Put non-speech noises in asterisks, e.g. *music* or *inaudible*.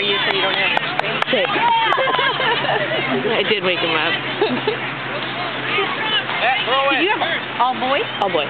you so you don't have to. Okay. *laughs* I did wake him up. Throw Did you have all boys? Oh boy.